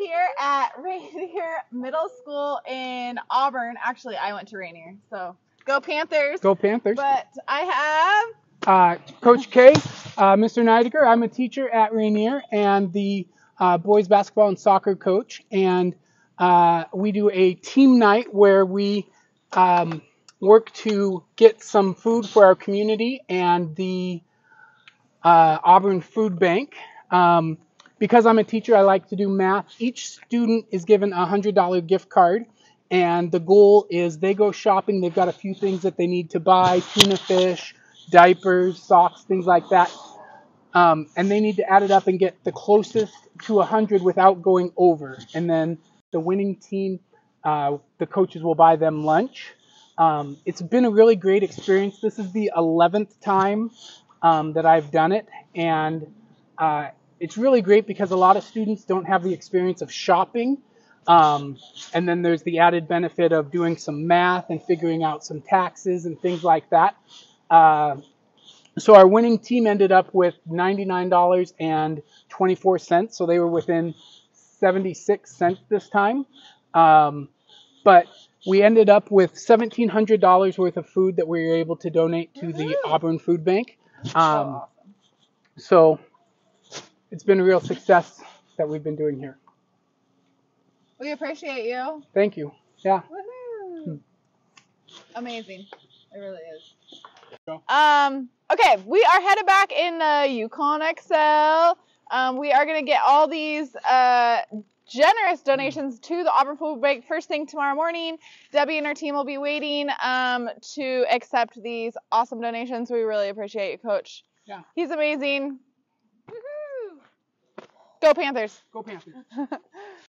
here at Rainier Middle School in Auburn. Actually, I went to Rainier, so go Panthers. Go Panthers. But I have Uh, Coach K, uh, Mr. Neidiger. I'm a teacher at Rainier and the uh, boys basketball and soccer coach. And uh, we do a team night where we um, work to get some food for our community and the uh, Auburn Food Bank. Um, because I'm a teacher, I like to do math. Each student is given a $100 gift card. And the goal is they go shopping. They've got a few things that they need to buy tuna fish, diapers, socks, things like that. Um, and they need to add it up and get the closest to 100 without going over. And then the winning team, uh, the coaches will buy them lunch. Um, it's been a really great experience. This is the 11th time um, that I've done it. And uh, it's really great because a lot of students don't have the experience of shopping. Um, and then there's the added benefit of doing some math and figuring out some taxes and things like that. Uh, so our winning team ended up with $99.24. So they were within 76 cents this time. Um, but we ended up with $1,700 worth of food that we were able to donate to the Auburn Food Bank. Um, so it's been a real success that we've been doing here. we appreciate you. Thank you. Yeah. Woohoo! Amazing. It really is. Um, okay, we are headed back in the Yukon XL. Um, we are gonna get all these uh, generous donations to the Auburn Food Bank first thing tomorrow morning. Debbie and her team will be waiting um, to accept these awesome donations. We really appreciate you, Coach. Yeah. He's amazing. Go Panthers. Go Panthers.